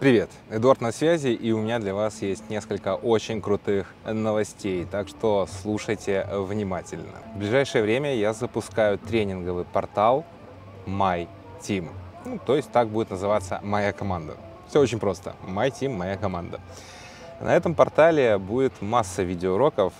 Привет, Эдуард на связи, и у меня для вас есть несколько очень крутых новостей, так что слушайте внимательно. В ближайшее время я запускаю тренинговый портал My Team, ну, то есть так будет называться моя команда. Все очень просто, My Team, моя команда. На этом портале будет масса видеоуроков,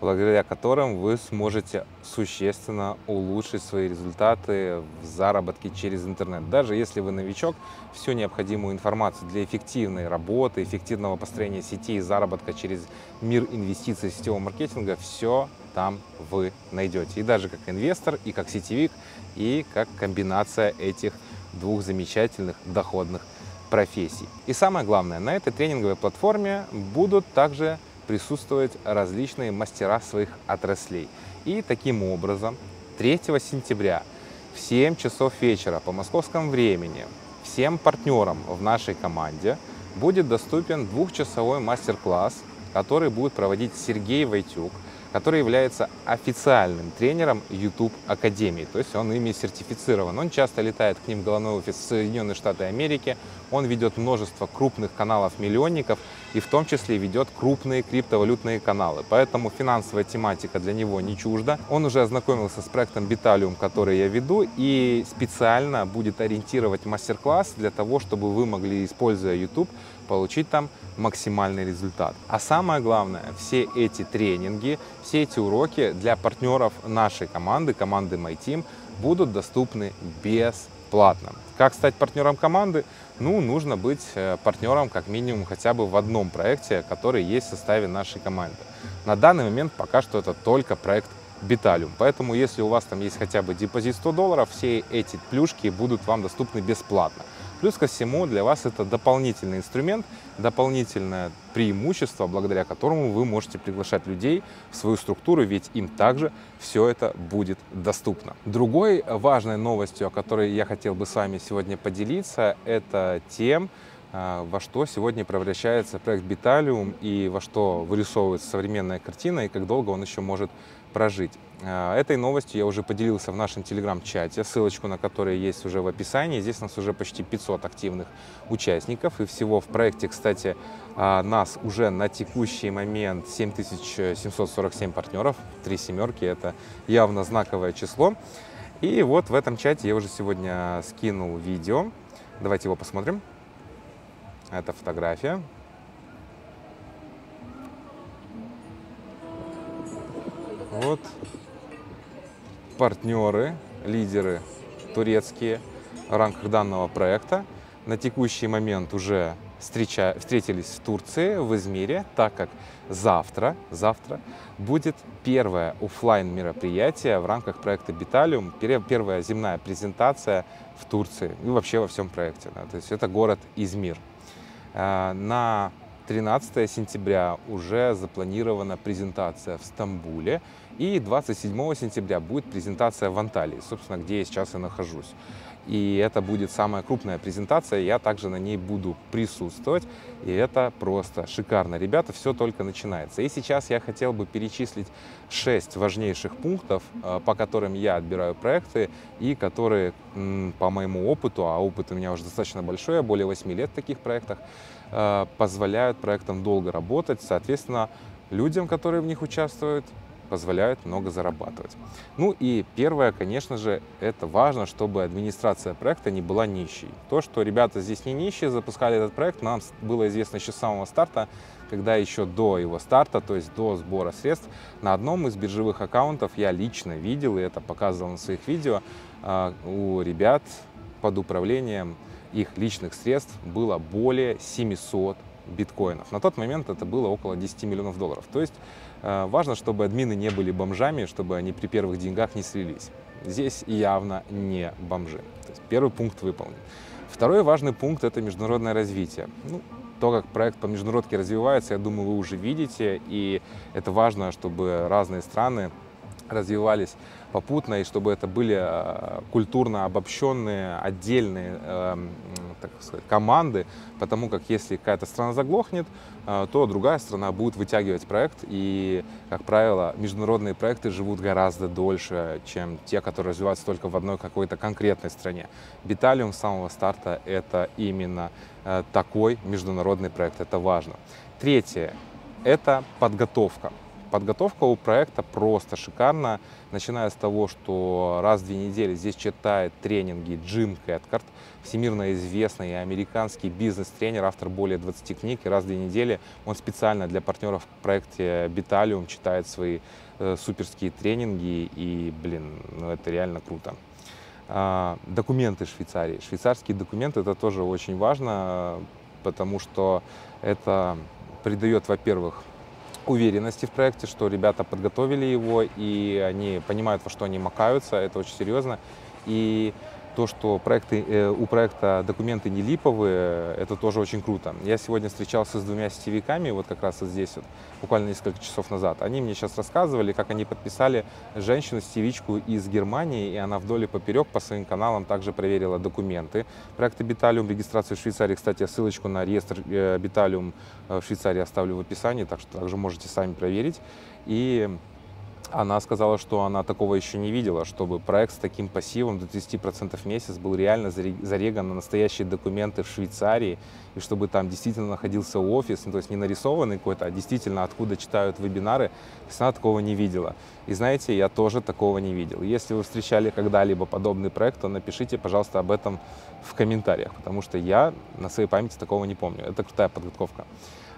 благодаря которым вы сможете существенно улучшить свои результаты в заработке через интернет. Даже если вы новичок, всю необходимую информацию для эффективной работы, эффективного построения сетей и заработка через мир инвестиций сетевого маркетинга, все там вы найдете. И даже как инвестор, и как сетевик, и как комбинация этих двух замечательных доходных профессий. И самое главное, на этой тренинговой платформе будут также присутствовать различные мастера своих отраслей. И таким образом 3 сентября в 7 часов вечера по московскому времени всем партнерам в нашей команде будет доступен двухчасовой мастер-класс, который будет проводить Сергей Войтюк, который является официальным тренером YouTube Академии, то есть он ими сертифицирован. Он часто летает к ним в головной офис в Соединенные Штаты Америки, он ведет множество крупных каналов-миллионников и в том числе ведет крупные криптовалютные каналы. Поэтому финансовая тематика для него не чужда. Он уже ознакомился с проектом Bitalium, который я веду, и специально будет ориентировать мастер-класс для того, чтобы вы могли, используя YouTube, получить там максимальный результат. А самое главное, все эти тренинги, все эти уроки для партнеров нашей команды, команды MyTeam, будут доступны бесплатно. Как стать партнером команды? Ну, нужно быть э, партнером как минимум хотя бы в одном проекте, который есть в составе нашей команды. На данный момент пока что это только проект Биталиум. Поэтому, если у вас там есть хотя бы депозит 100 долларов, все эти плюшки будут вам доступны бесплатно. Плюс ко всему для вас это дополнительный инструмент, дополнительное преимущество, благодаря которому вы можете приглашать людей в свою структуру, ведь им также все это будет доступно. Другой важной новостью, о которой я хотел бы с вами сегодня поделиться, это тем, а, во что сегодня превращается проект Биталиум и во что вырисовывается современная картина и как долго он еще может прожить. А, этой новостью я уже поделился в нашем телеграм-чате, ссылочку на который есть уже в описании. Здесь у нас уже почти 500 активных участников. И всего в проекте, кстати, а, нас уже на текущий момент 7747 партнеров. Три семерки – это явно знаковое число. И вот в этом чате я уже сегодня скинул видео. Давайте его посмотрим. Это фотография. Вот партнеры, лидеры турецкие в рамках данного проекта на текущий момент уже встреча, встретились в Турции, в Измире, так как завтра, завтра будет первое офлайн мероприятие в рамках проекта Биталиум, первая земная презентация в Турции и вообще во всем проекте. Да, то есть это город Измир. А, на 13 сентября уже запланирована презентация в Стамбуле. И 27 сентября будет презентация в Анталии, собственно, где я сейчас и нахожусь. И это будет самая крупная презентация, я также на ней буду присутствовать. И это просто шикарно. Ребята, все только начинается. И сейчас я хотел бы перечислить 6 важнейших пунктов, э, по которым я отбираю проекты и которые, по моему опыту, а опыт у меня уже достаточно большой, я более 8 лет в таких проектах, э, позволяют проектам долго работать. Соответственно, людям, которые в них участвуют, позволяют много зарабатывать. Ну и первое, конечно же, это важно, чтобы администрация проекта не была нищей. То, что ребята здесь не нищие, запускали этот проект, нам было известно еще с самого старта, когда еще до его старта, то есть до сбора средств, на одном из биржевых аккаунтов я лично видел, и это показывал на своих видео, а, у ребят под управлением их личных средств было более 700 биткоинов. На тот момент это было около 10 миллионов долларов. То есть важно, чтобы админы не были бомжами, чтобы они при первых деньгах не слились. Здесь явно не бомжи. То есть первый пункт выполнен. Второй важный пункт – это международное развитие. Ну, то, как проект по международке развивается, я думаю, вы уже видите, и это важно, чтобы разные страны развивались попутно, и чтобы это были э, культурно обобщенные, отдельные, эм, так сказать, команды, потому как если какая-то страна заглохнет, э, то другая страна будет вытягивать проект, и, как правило, международные проекты живут гораздо дольше, чем те, которые развиваются только в одной какой-то конкретной стране. Биталиум с самого старта это именно э, такой международный проект, это важно. Третье – это подготовка. Подготовка у проекта просто шикарна, начиная с того, что раз в две недели здесь читает тренинги Джим Кэткарт, всемирно известный американский бизнес-тренер, автор более 20 книг, и раз в две недели он специально для партнеров в проекте Биталиум читает свои э, суперские тренинги, и, блин, ну это реально круто. А, документы Швейцарии. Швейцарские документы это тоже очень важно, потому что это придает, во-первых, уверенности в проекте, что ребята подготовили его, и они понимают, во что они макаются, это очень серьезно. И то, что проекты, э, у проекта документы не липовые, это тоже очень круто. Я сегодня встречался с двумя сетевиками, вот как раз вот здесь, вот, буквально несколько часов назад. Они мне сейчас рассказывали, как они подписали женщину-сетевичку из Германии, и она вдоль и поперек по своим каналам также проверила документы. Проект Биталиум, регистрацию в Швейцарии, кстати, ссылочку на реестр Биталиум э, в Швейцарии оставлю в описании, так что также можете сами проверить. И она сказала, что она такого еще не видела, чтобы проект с таким пассивом до 30% в месяц был реально зареган на настоящие документы в Швейцарии, и чтобы там действительно находился офис, ну, то есть не нарисованный какой-то, а действительно откуда читают вебинары, она такого не видела. И знаете, я тоже такого не видел. Если вы встречали когда-либо подобный проект, то напишите, пожалуйста, об этом в комментариях, потому что я на своей памяти такого не помню. Это крутая подготовка.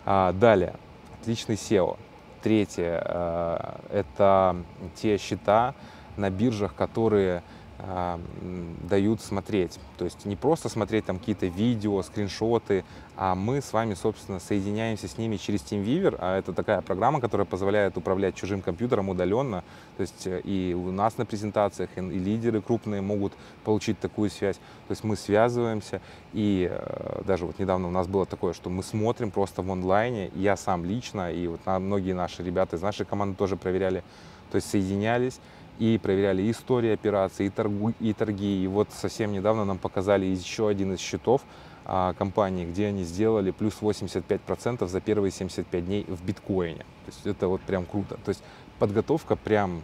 А, далее, отличный SEO. Третье э, – это те счета на биржах, которые дают смотреть. То есть не просто смотреть там какие-то видео, скриншоты, а мы с вами, собственно, соединяемся с ними через TeamViewer, а это такая программа, которая позволяет управлять чужим компьютером удаленно. То есть э, и у нас на презентациях, и лидеры крупные могут получить такую связь. То есть мы связываемся, и э, даже вот недавно у нас было такое, что мы смотрим просто в онлайне, я сам лично, и вот многие наши ребята из нашей команды тоже проверяли, то есть соединялись, и проверяли истории операций, и, торгу, и торги. И вот совсем недавно нам показали еще один из счетов, а, компании, где они сделали плюс 85% за первые 75 дней в биткоине. То есть это вот прям круто. То есть подготовка прям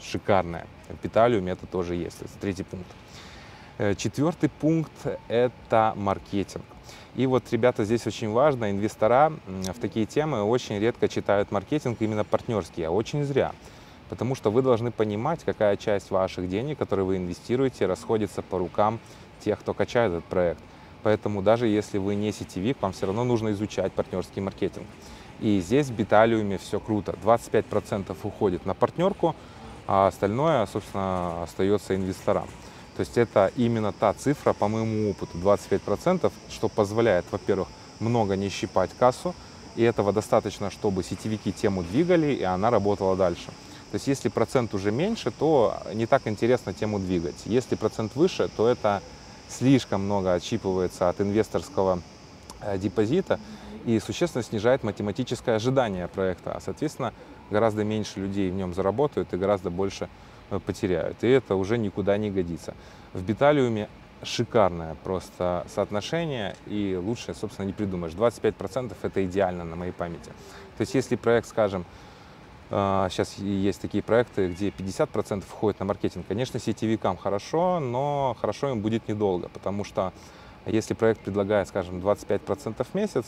шикарная. В Питалиуме это тоже есть. Это третий пункт. Э, четвертый пункт – это маркетинг. И вот, ребята, здесь очень важно, инвестора в такие темы очень редко читают маркетинг именно партнерский, а очень зря. Потому что вы должны понимать, какая часть ваших денег, которые вы инвестируете, расходится по рукам тех, кто качает этот проект. Поэтому даже если вы не сетевик, вам все равно нужно изучать партнерский маркетинг. И здесь в Биталиуме все круто. 25% уходит на партнерку, а остальное, собственно, остается инвесторам. То есть это именно та цифра, по моему опыту, 25%, что позволяет, во-первых, много не щипать кассу, и этого достаточно, чтобы сетевики тему двигали, и она работала дальше. То есть если процент уже меньше, то не так интересно тему двигать. Если процент выше, то это слишком много отщипывается от инвесторского э, депозита и существенно снижает математическое ожидание проекта, а, соответственно, гораздо меньше людей в нем заработают и гораздо больше э, потеряют. И это уже никуда не годится. В Биталиуме шикарное просто соотношение, и лучше, собственно, не придумаешь. 25% это идеально на моей памяти. То есть если проект, скажем, Сейчас а, есть такие проекты, где 50% входит на маркетинг. Конечно, сетевикам хорошо, но хорошо им будет недолго, потому что если проект предлагает, скажем, 25% в месяц,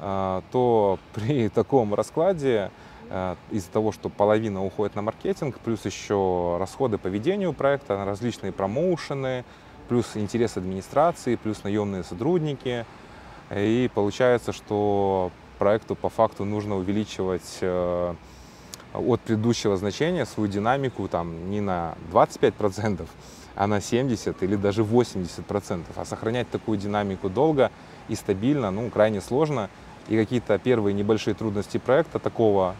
а, то при таком раскладе а, из-за того, что половина уходит на маркетинг, плюс еще расходы по ведению проекта, различные промоушены, плюс интерес администрации, плюс наемные сотрудники. И получается, что проекту по факту нужно увеличивать э, от предыдущего значения свою динамику там не на 25%, а на 70 или даже 80%. А сохранять такую динамику долго и стабильно, ну, крайне сложно. И какие-то первые небольшие трудности проекта такого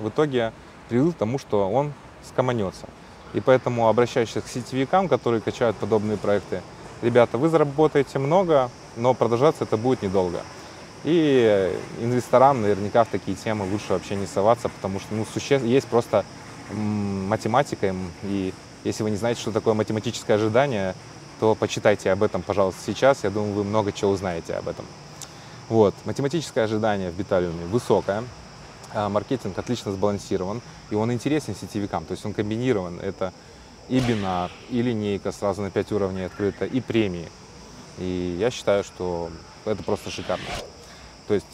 в итоге приведут к тому, что он скоманется. И поэтому обращаюсь к сетевикам, которые качают подобные проекты. Ребята, вы заработаете много, но продолжаться это будет недолго. И инвесторам наверняка в такие темы лучше вообще не соваться, потому что ну, суще... есть просто математика, и если вы не знаете, что такое математическое ожидание, то почитайте об этом, пожалуйста, сейчас. Я думаю, вы много чего узнаете об этом. Вот. Математическое ожидание в Биталиуме высокое, а маркетинг отлично сбалансирован, и он интересен сетевикам, то есть он комбинирован. Это и бинар, и линейка сразу на 5 уровней открыта, и премии. И я считаю, что это просто шикарно. То есть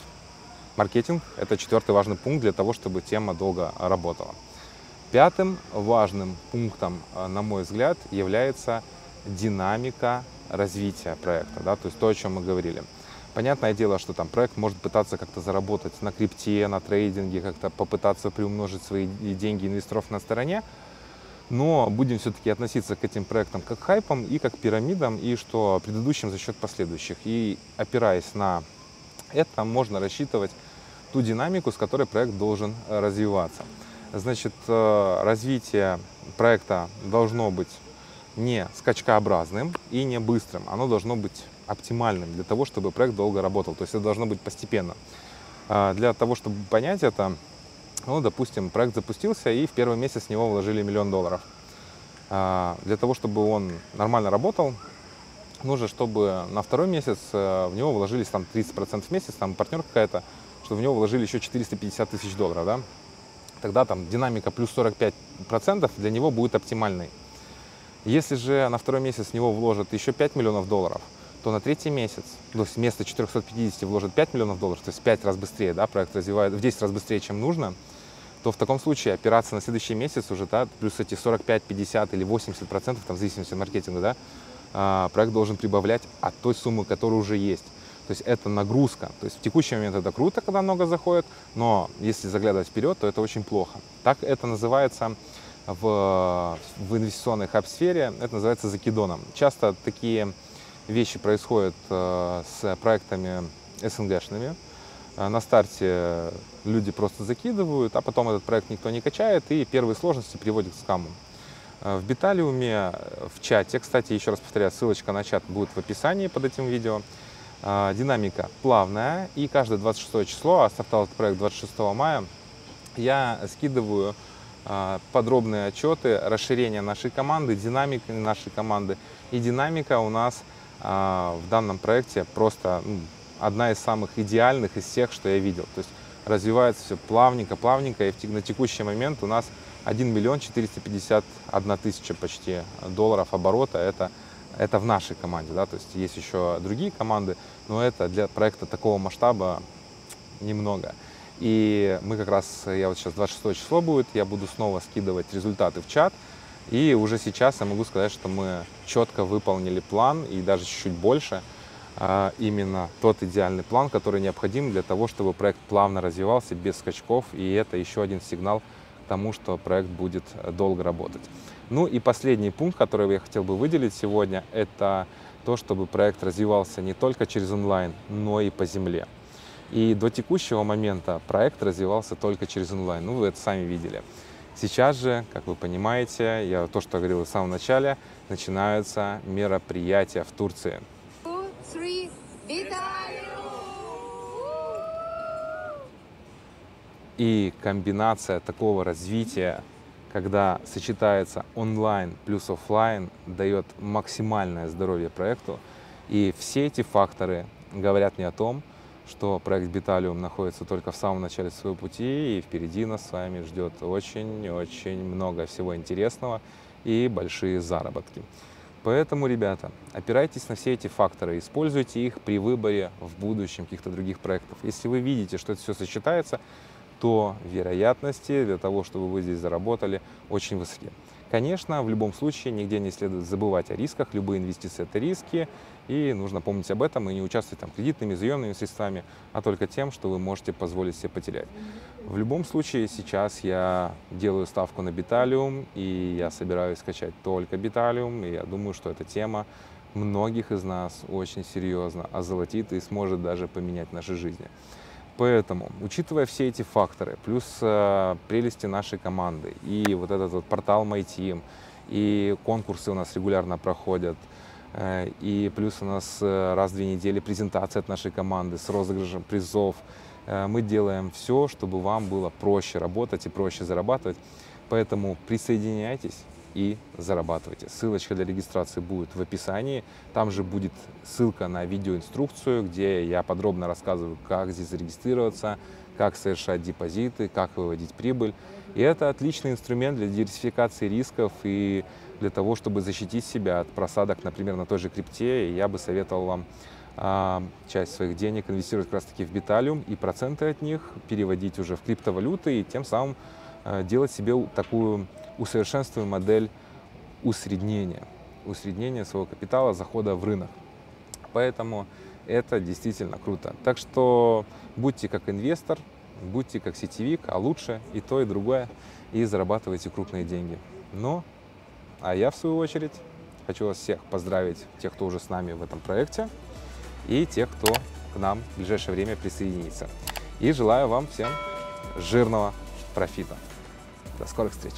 маркетинг – это четвертый важный пункт для того, чтобы тема долго работала. Пятым важным пунктом, э, на мой взгляд, является динамика развития проекта, да, то есть то, о чем мы говорили. Понятное дело, что там проект может пытаться как-то заработать на крипте, на трейдинге, как-то попытаться приумножить свои деньги инвесторов на стороне, но будем все-таки относиться к этим проектам как хайпам и как пирамидам, и что предыдущим за счет последующих. И опираясь на это, можно рассчитывать ту динамику, с которой проект должен э, развиваться. Значит, э, развитие проекта должно быть не скачкообразным и не быстрым. Оно должно быть оптимальным для того, чтобы проект долго работал. То есть это должно быть постепенно. А для того, чтобы понять это, ну, допустим, проект запустился, и в первый месяц в него вложили миллион долларов. А, для того, чтобы он нормально работал, нужно, чтобы на второй месяц э, в него вложились там 30% в месяц, там партнер какая-то, чтобы в него вложили еще 450 тысяч долларов, да? Тогда там динамика плюс 45% для него будет оптимальной. Если же на второй месяц в него вложат еще 5 миллионов долларов, то на третий месяц, то есть вместо 450 вложат 5 миллионов долларов, то есть в 5 раз быстрее, да, проект развивает, в 10 раз быстрее, чем нужно, то в таком случае операция на следующий месяц уже, да, плюс эти 45, 50 или 80 процентов, там, в зависимости от маркетинга, да, проект должен прибавлять от той суммы, которая уже есть. То есть это нагрузка. То есть в текущий момент это круто, когда много заходит, но если заглядывать вперед, то это очень плохо. Так это называется в, в инвестиционной хаб-сфере, это называется закидоном. Часто такие вещи происходят э, с проектами СНГшными. Э, на старте люди просто закидывают, а потом этот проект никто не качает, и первые сложности приводят к скаму. Э, в Биталиуме, в чате, кстати, еще раз повторяю, ссылочка на чат будет в описании под этим видео, динамика плавная, и каждое 26 число, а стартовал этот проект 26 мая, я скидываю подробные отчеты расширения нашей команды, динамики нашей команды. И динамика у нас в данном проекте просто ну, одна из самых идеальных из всех, что я видел. То есть развивается все плавненько, плавненько, и на текущий момент у нас 1 миллион 451 тысяча почти долларов оборота. Это, это в нашей команде, да, то есть есть еще другие команды, но это для проекта такого масштаба немного. И мы как раз, я вот сейчас 26 число будет, я буду снова скидывать результаты в чат, и уже сейчас я могу сказать, что мы четко выполнили план и даже чуть-чуть больше – а именно тот идеальный план, который необходим для того, чтобы проект плавно развивался без скачков, и это еще один сигнал тому, что проект будет долго работать. Ну и последний пункт, который я хотел бы выделить сегодня, это то, чтобы проект развивался не только через онлайн, но и по земле. И до текущего момента проект развивался только через онлайн. Ну, вы это сами видели. Сейчас же, как вы понимаете, я то, что говорил в самом начале, начинаются мероприятия в Турции. И комбинация такого развития, когда сочетается онлайн плюс офлайн, дает максимальное здоровье проекту. И все эти факторы говорят мне о том, что проект Биталиум находится только в самом начале своего пути, и впереди нас с вами ждет очень-очень много всего интересного и большие заработки. Поэтому, ребята, опирайтесь на все эти факторы, используйте их при выборе в будущем каких-то других проектов. Если вы видите, что это все сочетается, то вероятности для того, чтобы вы здесь заработали, очень высоки. Конечно, в любом случае нигде не следует забывать о рисках. Любые инвестиции – это риски, и нужно помнить об этом и не участвовать там, кредитными, заемными средствами, а только тем, что вы можете позволить себе потерять. В любом случае, сейчас я делаю ставку на биталиум, и я собираюсь скачать только биталиум, и я думаю, что эта тема многих из нас очень серьезно озолотит и сможет даже поменять наши жизни. Поэтому, учитывая все эти факторы, плюс э, прелести нашей команды, и вот этот вот портал MyTeam, и конкурсы у нас регулярно проходят, э, и плюс у нас э, раз в две недели презентация от нашей команды с розыгрышем призов, э, мы делаем все, чтобы вам было проще работать и проще зарабатывать. Поэтому присоединяйтесь, и зарабатывайте. Ссылочка для регистрации будет в описании. Там же будет ссылка на видеоинструкцию, где я подробно рассказываю, как здесь зарегистрироваться, как совершать депозиты, как выводить прибыль. И это отличный инструмент для диверсификации рисков и для того, чтобы защитить себя от просадок, например, на той же крипте. И я бы советовал вам а, часть своих денег инвестировать как раз таки в биталиум и проценты от них переводить уже в криптовалюты и тем самым делать себе такую усовершенствованную модель усреднения, усреднения своего капитала, захода в рынок. Поэтому это действительно круто. Так что будьте как инвестор, будьте как сетевик, а лучше и то, и другое, и зарабатывайте крупные деньги. Но, а я в свою очередь хочу вас всех поздравить, тех, кто уже с нами в этом проекте, и тех, кто к нам в ближайшее время присоединится. И желаю вам всем жирного профита. До скорых встреч!